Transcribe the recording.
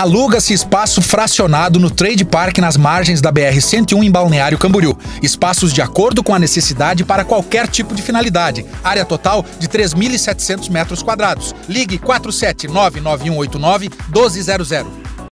Aluga-se espaço fracionado no Trade Park nas margens da BR-101 em Balneário Camboriú. Espaços de acordo com a necessidade para qualquer tipo de finalidade. Área total de 3.700 metros quadrados. Ligue 4799189 1200.